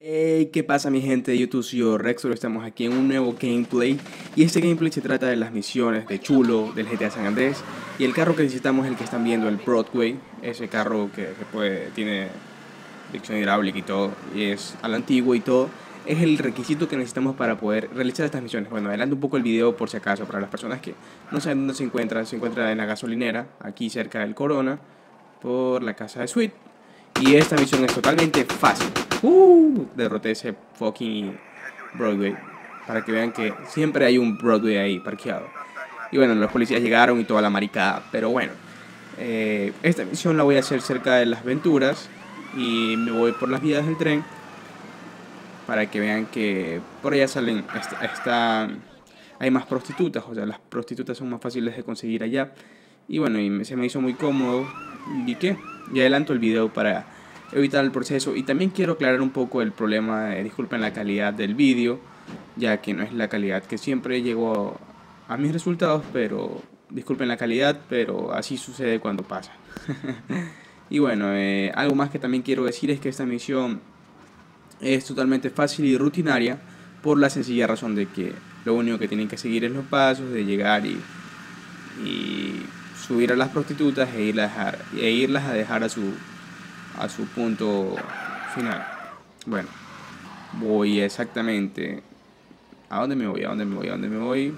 Hey, ¿qué pasa mi gente de YouTube? Soy yo, Rexor, estamos aquí en un nuevo gameplay. Y este gameplay se trata de las misiones de Chulo, del GTA San Andrés y el carro que necesitamos es el que están viendo, el Broadway, ese carro que, puede, tiene dirección hidráulica y todo y es al antiguo y todo es el requisito que necesitamos para poder realizar estas misiones. Bueno, adelante un poco el video por si acaso, para las personas que no saben dónde se encuentra, se encuentra en la gasolinera, aquí cerca del Corona, por la casa de Sweet. Y esta misión es totalmente fácil. Uh, derroté ese fucking Broadway. Para que vean que siempre hay un Broadway ahí parqueado. Y bueno, los policías llegaron y toda la maricada. Pero bueno, eh, esta misión la voy a hacer cerca de las Venturas. Y me voy por las vías del tren para que vean que por allá salen, está, hay más prostitutas, o sea, las prostitutas son más fáciles de conseguir allá. Y bueno, y se me hizo muy cómodo. ¿Y qué? Y adelanto el video para evitar el proceso. Y también quiero aclarar un poco el problema, disculpen la calidad del vídeo, ya que no es la calidad que siempre llegó a mis resultados, pero disculpen la calidad, pero así sucede cuando pasa. y bueno, eh, algo más que también quiero decir es que esta misión es totalmente fácil y rutinaria por la sencilla razón de que lo único que tienen que seguir es los pasos de llegar y subir a las prostitutas e irlas a dejar, e irlas a, dejar a, su, a su punto final. Bueno, voy exactamente... ¿A dónde me voy? ¿A dónde me voy? ¿A dónde me voy?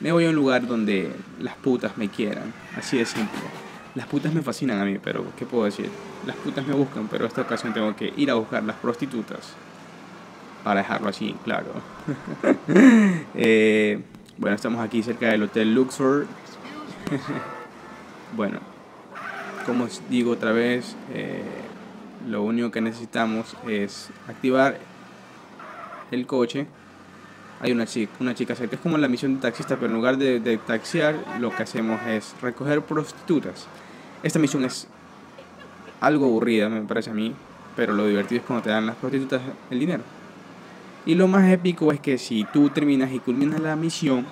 Me voy a un lugar donde las putas me quieran. Así de simple. Las putas me fascinan a mí, pero ¿qué puedo decir? Las putas me buscan, pero esta ocasión tengo que ir a buscar las prostitutas. Para dejarlo así, claro. Eh, bueno, estamos aquí cerca del Hotel Luxor. bueno, como os digo otra vez, eh, lo único que necesitamos es activar el coche. Hay una chica, una chica cerca, es como la misión de taxista, pero en lugar de, de taxiar, lo que hacemos es recoger prostitutas. Esta misión es algo aburrida, me parece a mí, pero lo divertido es cuando te dan las prostitutas el dinero. Y lo más épico es que si tú terminas y culminas la misión,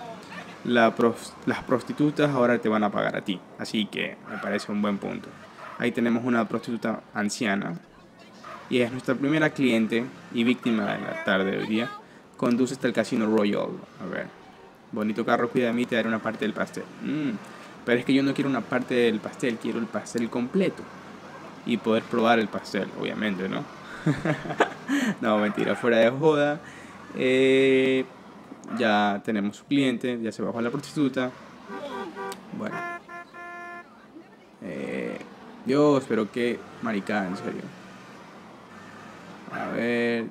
las prostitutas ahora te van a pagar a ti. Así que me parece un buen punto. Ahí tenemos una prostituta anciana y es nuestra primera cliente y víctima de la tarde de hoy día. Conduce hasta el Casino Royal. A ver, bonito carro, cuida de mí, te daré una parte del pastel. Mm. Pero es que yo no quiero una parte del pastel, quiero el pastel completo. Y poder probar el pastel, obviamente, ¿no? no, mentira, fuera de joda. Eh, ya tenemos su cliente, ya se bajó la prostituta. Bueno. Eh, Dios, pero qué maricada, en serio. A ver,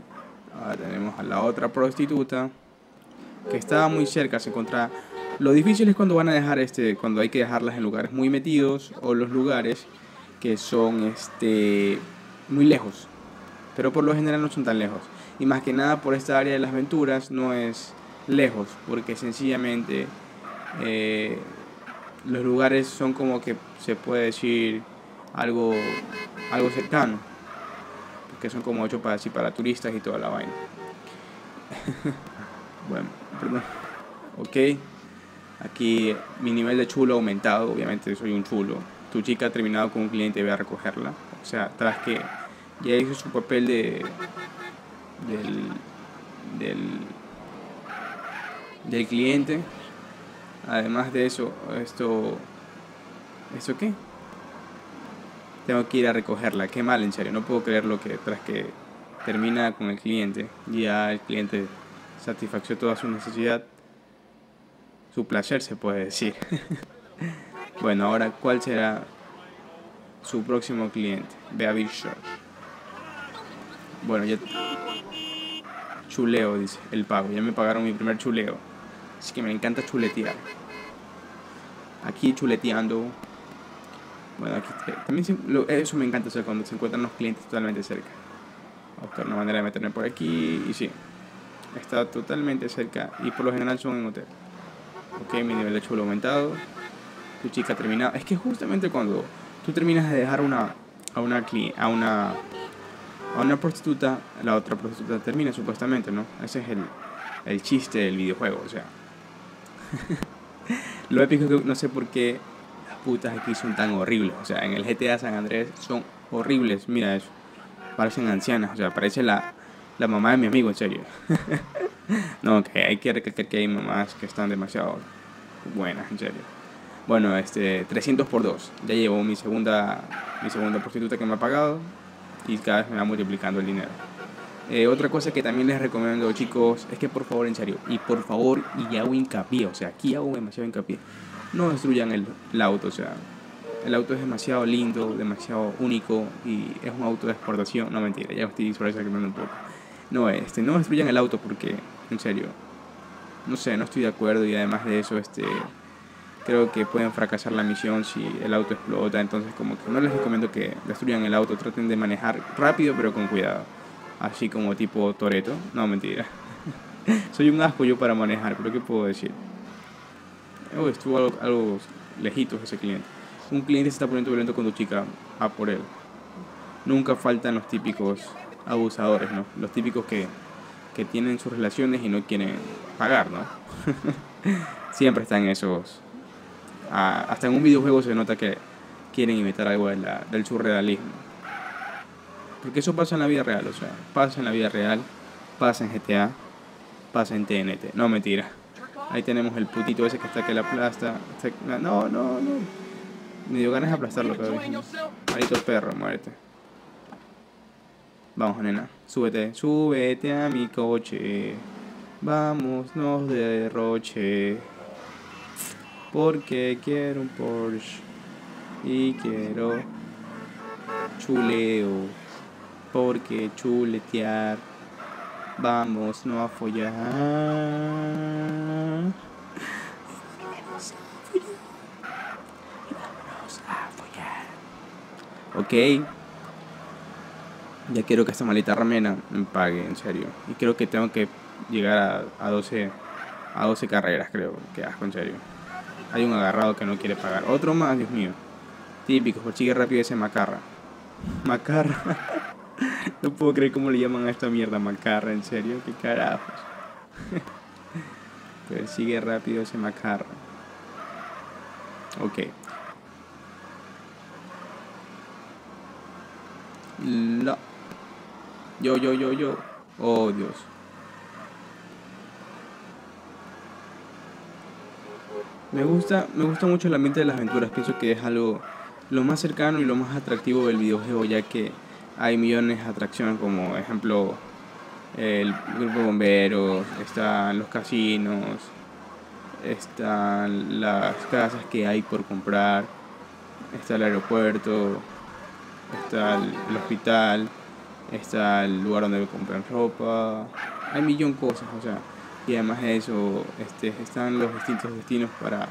ahora tenemos a la otra prostituta que estaba muy cerca, se encontraba lo difícil es cuando van a dejar este, cuando hay que dejarlas en lugares muy metidos o los lugares que son este muy lejos. Pero por lo general no son tan lejos. Y más que nada por esta área de las aventuras no es lejos, porque sencillamente eh, los lugares son como que se puede decir algo, algo cercano. Porque son como ocho para, para turistas y toda la vaina. bueno, perdón. Ok. Aquí mi nivel de chulo ha aumentado, obviamente soy un chulo. Tu chica ha terminado con un cliente y voy a recogerla. O sea, tras que ya hizo su papel de del, del, del cliente. Además de eso, esto ¿Esto qué? Tengo que ir a recogerla. Qué mal, en serio. No puedo creer lo que tras que termina con el cliente, ya el cliente satisfació toda su necesidad su placer, se puede decir. bueno, ahora, ¿cuál será su próximo cliente? Baby Short. Bueno, ya. Chuleo, dice el pago. Ya me pagaron mi primer chuleo. Así que me encanta chuletear. Aquí chuleteando. Bueno, aquí también eso me encanta, o cuando se encuentran los clientes totalmente cerca. buscar una manera de meterme por aquí. Y sí, está totalmente cerca. Y por lo general son en hotel. Ok, mi nivel de chulo aumentado. Tu chica terminado. Es que justamente cuando tú terminas de dejar una, a una a una a una prostituta, la otra prostituta termina supuestamente, ¿no? Ese es el, el chiste del videojuego, o sea. Lo épico que no sé por qué putas aquí son tan horribles. O sea, en el GTA San Andrés son horribles. Mira eso. Parecen ancianas. O sea, parece la, la mamá de mi amigo, en serio. no, que hay que recalcar que hay mamás que están demasiado buenas, en serio. Bueno, este, 300 por 2. Ya llevo mi segunda, mi segunda prostituta que me ha pagado y cada vez me va multiplicando el dinero. Eh, otra cosa que también les recomiendo, chicos, es que por favor, en serio, y por favor, y hago hincapié, o sea, aquí hago demasiado hincapié, no destruyan el, el auto, o sea, el auto es demasiado lindo, demasiado único y es un auto de exportación. No mentira, ya estoy sobresaltando un poco. No, este, no destruyan el auto porque, en serio, no sé, no estoy de acuerdo y además de eso, este, creo que pueden fracasar la misión si el auto explota. Entonces, como que no les recomiendo que destruyan el auto, traten de manejar rápido pero con cuidado. Así como tipo Toreto. No, mentira. Soy un asco yo para manejar, pero ¿qué puedo decir? Estuvo algo, algo lejitos ese cliente. Un cliente se está poniendo violento con tu chica, a por él. Nunca faltan los típicos abusadores, ¿no? Los típicos que, que tienen sus relaciones y no quieren pagar, ¿no? Siempre están esos. Ah, hasta en un videojuego se nota que quieren imitar algo de del surrealismo. Porque eso pasa en la vida real, o sea, pasa en la vida real, pasa en GTA, pasa en TNT. No, mentira. Ahí tenemos el putito ese que está que la aplasta. No, no, no. Me dio ganas de aplastarlo, pero Marito perro, muerte. Vamos, nena, súbete, súbete a mi coche. Vámonos de roche. Porque quiero un Porsche. Y quiero chuleo. Porque chuletear. Vamos, no a follar. Ok. Ya quiero que esta malita ramena me pague, en serio. Y creo que tengo que llegar a, a 12 a 12 carreras, creo. Que asco, en serio. Hay un agarrado que no quiere pagar. Otro más, Dios mío. Típico, por sigue rápido ese macarra. Macarra. no puedo creer cómo le llaman a esta mierda macarra, en serio. ¿Qué carajos? Pero sigue rápido ese macarra. Ok. La. Yo, yo, yo, yo. Oh, Dios. Me gusta, me gusta mucho el ambiente de las aventuras. Pienso que es algo lo más cercano y lo más atractivo del videojuego, ya que hay millones de atracciones como ejemplo el grupo de bomberos, están los casinos, están las casas que hay por comprar, está el aeropuerto, está el, hospital, está el lugar donde compran ropa, hay millón cosas, o sea, y además de eso este, están los distintos destinos para,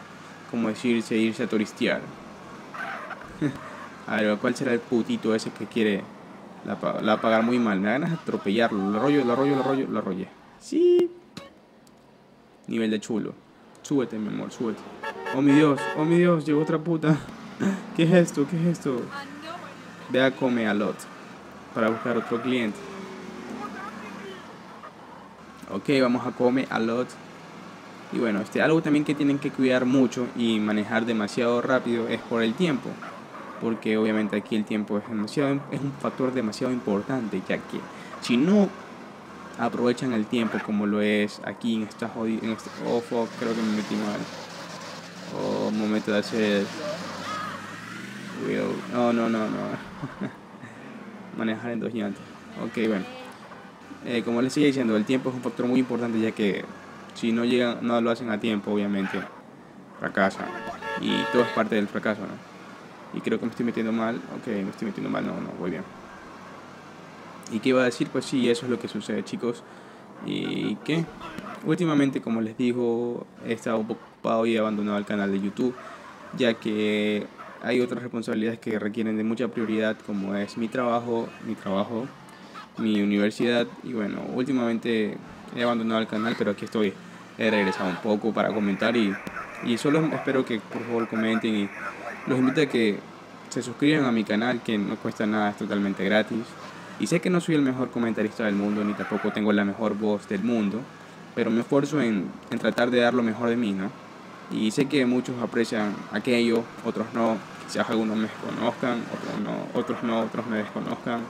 como decirse, irse a turistear. a ver, ¿cuál será el putito ese que quiere la, la pagar muy mal? Me da ganas de atropellarlo, lo arroyo, lo arroyo, lo arroyo, lo. Sí. Nivel de chulo. Súbete, mi amor, súbete. Oh mi Dios, oh mi Dios, llegó otra puta. ¿Qué es esto? ¿Qué es esto? Ve a Come a Lot para buscar otro cliente. Ok, vamos a Come a Lot. Y bueno, este, algo también que tienen que cuidar mucho y manejar demasiado rápido es por el tiempo. Porque obviamente aquí el tiempo es, demasiado, es un factor demasiado importante, ya que si no aprovechan el tiempo como lo es aquí en esta. En este, oh, fuck, creo que me metí mal. Oh, momento de hacer... No, no, no, no. Manejar en dos llantas. Ok, bueno. Eh, como les sigue diciendo, el tiempo es un factor muy importante ya que si no llegan, no lo hacen a tiempo, obviamente fracasan. Y todo es parte del fracaso, ¿no? Y creo que me estoy metiendo mal. Ok, me estoy metiendo mal, no, no, voy bien. ¿Y qué iba a decir? Pues sí, eso es lo que sucede, chicos. ¿Y qué? Últimamente, como les digo, he estado ocupado y he abandonado el canal de YouTube, ya que hay otras responsabilidades que requieren de mucha prioridad, como es mi trabajo, mi trabajo, mi universidad. Y bueno, últimamente he abandonado el canal, pero aquí estoy. He regresado un poco para comentar y, y solo espero que por favor comenten y los invito a que se suscriban a mi canal, que no cuesta nada, es totalmente gratis. Y sé que no soy el mejor comentarista del mundo, ni tampoco tengo la mejor voz del mundo, pero me esfuerzo en, en tratar de dar lo mejor de mí, ¿no? Y sé que muchos aprecian aquello, otros no. Quizás algunos me conozcan, otros no, otros no, otros me desconozcan.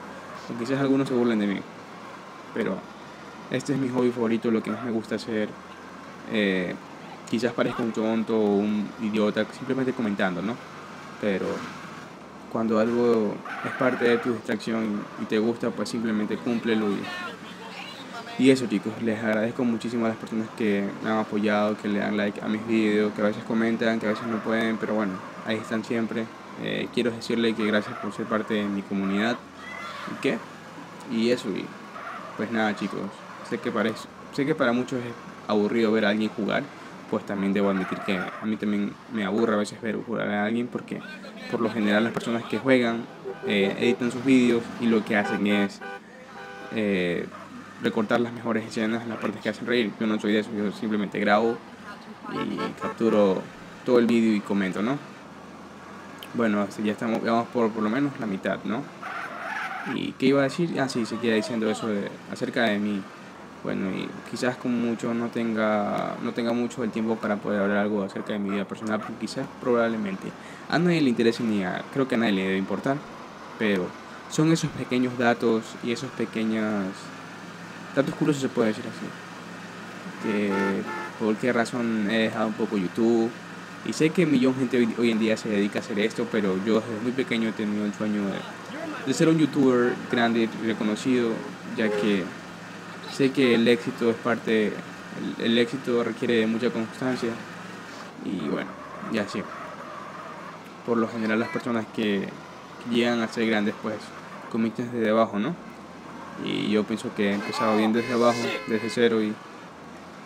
O quizás algunos se burlen de mí. Pero este es mi hobby favorito, lo que más me gusta hacer. Eh, quizás parezca un tonto o un idiota simplemente comentando, ¿no? Pero cuando algo es parte de tu distracción y te gusta, pues simplemente cúmplelo y y eso chicos, les agradezco muchísimo a las personas que me han apoyado, que le dan like a mis videos, que a veces comentan, que a veces no pueden, pero bueno, ahí están siempre. Eh, quiero decirle que gracias por ser parte de mi comunidad. ¿Y qué? Y eso, y pues nada chicos, sé que, para, sé que para muchos es aburrido ver a alguien jugar, pues también debo admitir que a mí también me aburre a veces ver jugar a alguien porque por lo general las personas que juegan eh, editan sus vídeos y lo que hacen es... Eh, recortar las mejores escenas, las partes que hacen reír. Yo no soy de eso, yo simplemente grabo y capturo todo el vídeo y comento, ¿no? Bueno, ya estamos, vamos por por lo menos la mitad, ¿no? ¿Y qué iba a decir? Ah, sí, se diciendo eso acerca de mí. Bueno, y quizás como mucho no tenga, no tenga mucho el tiempo para poder hablar algo acerca de mi vida personal, porque quizás probablemente a nadie le interese ni a, creo que a nadie le debe importar, pero son esos pequeños datos y esos pequeñas datos curiosos se puede decir así. Que por qué razón he dejado un poco YouTube. Y sé que millón de gente hoy, en día se dedica a hacer esto, pero yo desde muy pequeño he tenido el sueño de, ser un youtuber grande reconocido, ya que sé que el éxito es parte, el, éxito requiere de mucha constancia. Y bueno, ya sí. Por lo general las personas que, que llegan a ser grandes pues comienzan desde debajo, ¿no? Y yo pienso que he empezado bien desde abajo, desde cero. Y,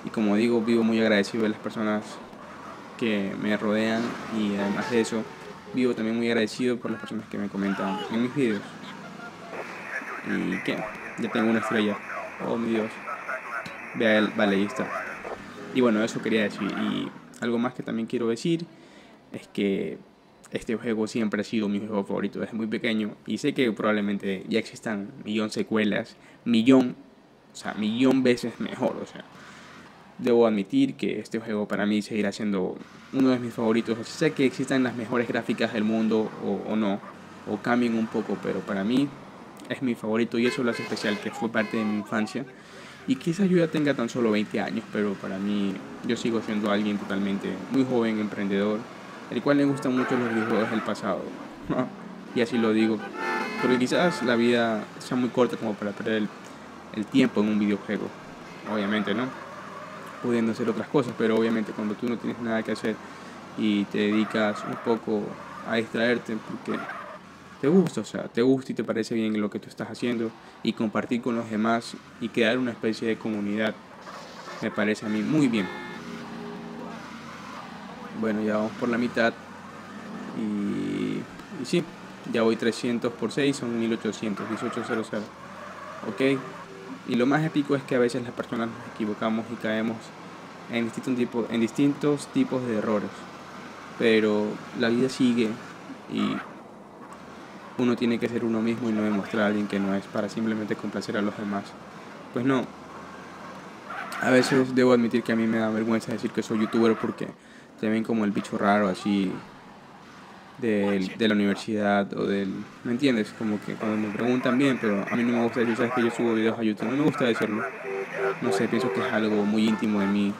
y como digo, vivo muy agradecido de las personas que me rodean. Y además de eso, vivo también muy agradecido por las personas que me comentan en mis videos. ¿Y qué? Ya tengo una estrella. Oh, mi Dios. Vea el, vale, ahí está. Y bueno, eso quería decir. Y algo más que también quiero decir es que este juego siempre ha sido mi juego favorito desde muy pequeño y sé que probablemente ya existan millón secuelas, millón, o sea, millón veces mejor, o sea. Debo admitir que este juego para mí seguirá siendo uno de mis favoritos. O sé que existan las mejores gráficas del mundo o, o no, o cambien un poco, pero para mí es mi favorito y eso lo hace especial, que fue parte de mi infancia. Y quizás yo ya tenga tan solo 20 años, pero para mí yo sigo siendo alguien totalmente muy joven, emprendedor, el cual le gustan mucho los videojuegos del pasado. Y así lo digo, porque quizás la vida sea muy corta como para perder el, el tiempo en un videojuego, obviamente, ¿no? Pudiendo hacer otras cosas, pero obviamente cuando tú no tienes nada que hacer y te dedicas un poco a distraerte porque te gusta, o sea, te gusta y te parece bien lo que tú estás haciendo y compartir con los demás y crear una especie de comunidad, me parece a mí muy bien. Bueno, ya vamos por la mitad. Y, sí, ya voy 300 por 6, son 1800, 1800. ¿Ok? Y lo más épico es que a veces las personas nos equivocamos y caemos en distintos, tipos, en distintos tipos de errores. Pero la vida sigue y uno tiene que ser uno mismo y no demostrar a alguien que no es para simplemente complacer a los demás. Pues no. A veces debo admitir que a mí me da vergüenza decir que soy youtuber porque te ven como el bicho raro así de, de la universidad o del... ¿Me entiendes? Como que cuando me preguntan bien, pero a mí no me gusta decir, sabes que yo subo videos a YouTube, no me gusta decirlo. No sé, pienso que es algo muy íntimo de mí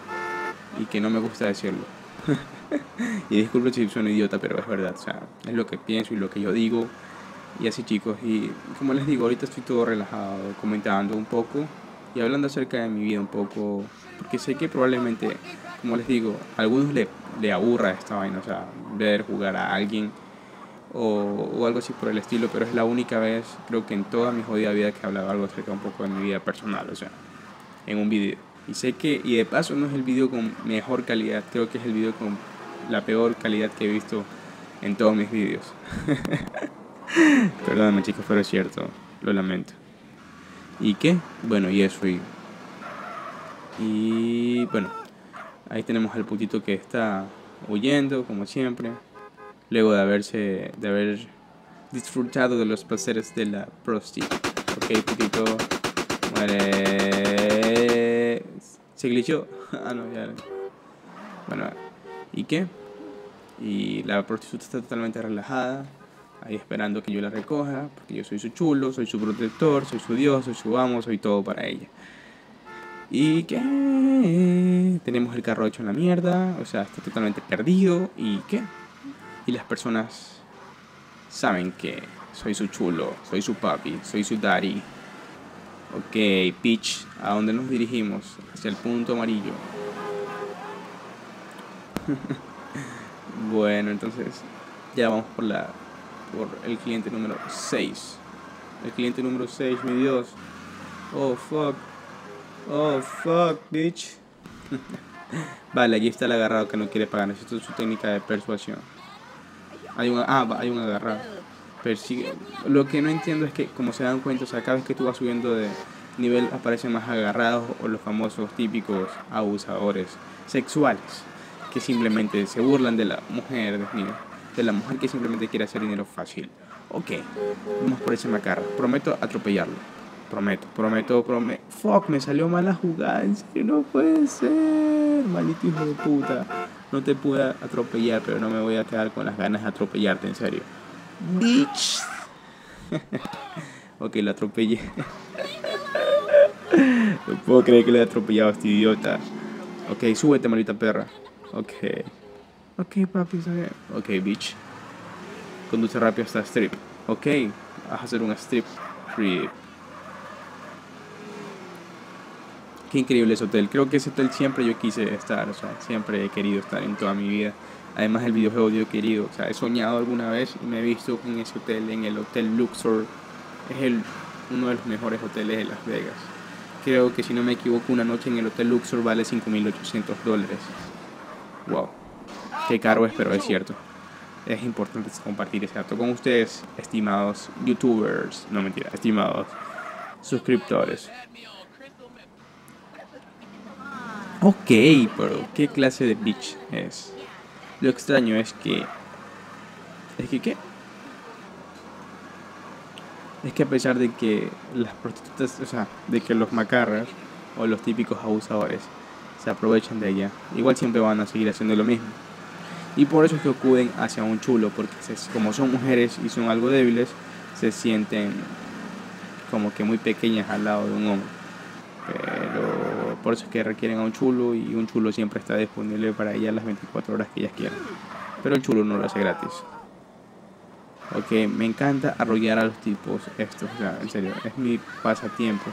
y que no me gusta decirlo. y disculpe si soy un idiota, pero es verdad, o sea, es lo que pienso y lo que yo digo. Y así chicos, y como les digo, ahorita estoy todo relajado, comentando un poco y hablando acerca de mi vida un poco, porque sé que probablemente, como les digo, a algunos le, le aburra esta vaina, o sea, ver jugar a alguien o, o, algo así por el estilo, pero es la única vez, creo que en toda mi jodida vida que he hablado algo acerca un poco de mi vida personal, o sea, en un video. Y sé que, y de paso no es el video con mejor calidad, creo que es el video con la peor calidad que he visto en todos mis videos. Perdóname chicos, pero es cierto, lo lamento. ¿Y qué? Bueno, y eso. Y, y bueno, ahí tenemos al putito que está huyendo, como siempre. Luego de haberse, de haber disfrutado de los placeres de la prosti. Ok, putito. Muere. Se glitchó. ah, no, ya. Bueno, ¿Y qué? Y la prostituta está totalmente relajada, ahí esperando que yo la recoja, porque yo soy su chulo, soy su protector, soy su dios, soy su amo, soy todo para ella. ¿Y qué? Tenemos el carro hecho en la mierda, o sea, está totalmente perdido. ¿Y qué? Y las personas saben que soy su chulo, soy su papi, soy su daddy. Ok, Peach, ¿a dónde nos dirigimos? Hacia el punto amarillo. bueno, entonces ya vamos por la por el cliente número 6. El cliente número 6, mi Dios. Oh, fuck. Oh, fuck, bitch. vale, allí está el agarrado que no quiere pagar. Necesito su técnica de persuasión. Hay un, ah, hay un agarrado. Lo que no entiendo es que, como se dan cuenta, cada vez que tú vas subiendo de nivel aparecen más agarrados o los famosos típicos abusadores sexuales que simplemente se burlan de la mujer, de la mujer que simplemente quiere hacer dinero fácil. Ok, vamos por ese macarra. Prometo atropellarlo. Prometo, prometo, prometo. Fuck, me salió mala jugada. En serio, no puede ser. Maldito hijo de puta. No te pude atropellar, pero no me voy a quedar con las ganas de atropellarte, en serio. Bitch. ok, lo atropellé. no puedo creer que le he atropellado a este idiota. Ok, súbete, maldita perra. Ok. Ok, papi, ¿sabes? Ok, bitch. Conduce rápido hasta strip. Ok, vas a hacer un strip. Strip. Qué increíble ese hotel. Creo que ese hotel siempre yo quise estar, o sea, siempre he querido estar en toda mi vida. Además el videojuego yo he querido, o sea, he soñado alguna vez y me he visto en ese hotel, en el Hotel Luxor. Es el, uno de los mejores hoteles de Las Vegas. Creo que si no me equivoco, una noche en el Hotel Luxor vale 5.800 dólares. Wow, qué caro es, pero es cierto. Es importante compartir ese dato con ustedes, estimados youtubers, no mentira, estimados suscriptores. Ok, pero ¿qué clase de bitch es? Lo extraño es que... ¿Es que qué? Es que a pesar de que las prostitutas, o sea, de que los macarras o los típicos abusadores se aprovechan de ella, igual siempre van a seguir haciendo lo mismo. Y por eso es que acuden hacia un chulo, porque como son mujeres y son algo débiles, se sienten como que muy pequeñas al lado de un hombre. Pero por eso es que requieren a un chulo y un chulo siempre está disponible para ellas las 24 horas que ellas quieran. Pero el chulo no lo hace gratis. Ok, me encanta arrollar a los tipos estos, o sea, en serio, es mi pasatiempo.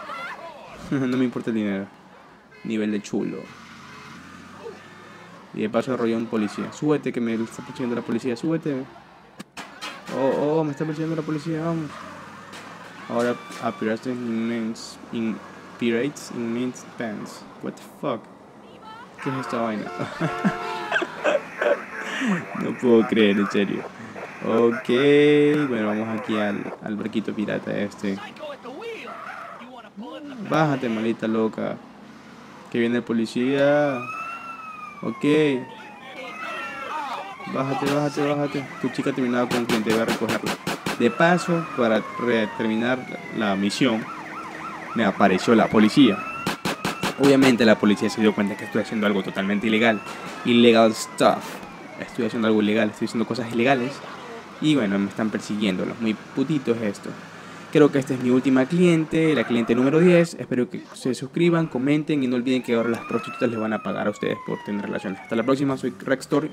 no me importa el dinero. Nivel de chulo. Y de paso arrolló a un policía. Súbete que me está persiguiendo la policía, súbete. Oh, oh, me está persiguiendo la policía, vamos. Ahora appears in, in Pirates in Mint Pants. What the fuck? ¿Qué es esta vaina? no puedo creer, en serio. Ok, bueno, vamos aquí al, al barquito pirata este. Bájate, malita loca. Que viene el policía. Ok. Bájate, bájate, bájate. Tu chica ha terminado con quien a recogerla. De paso, para terminar la misión, me apareció la policía. Obviamente la policía se dio cuenta que estoy haciendo algo totalmente ilegal. Illegal stuff. Estoy haciendo algo ilegal, estoy haciendo cosas ilegales. Y bueno, me están persiguiendo, los muy putitos esto. Creo que esta es mi última cliente, la cliente número 10. Espero que se suscriban, comenten y no olviden que ahora las prostitutas les van a pagar a ustedes por tener relaciones. Hasta la próxima, soy Rextor.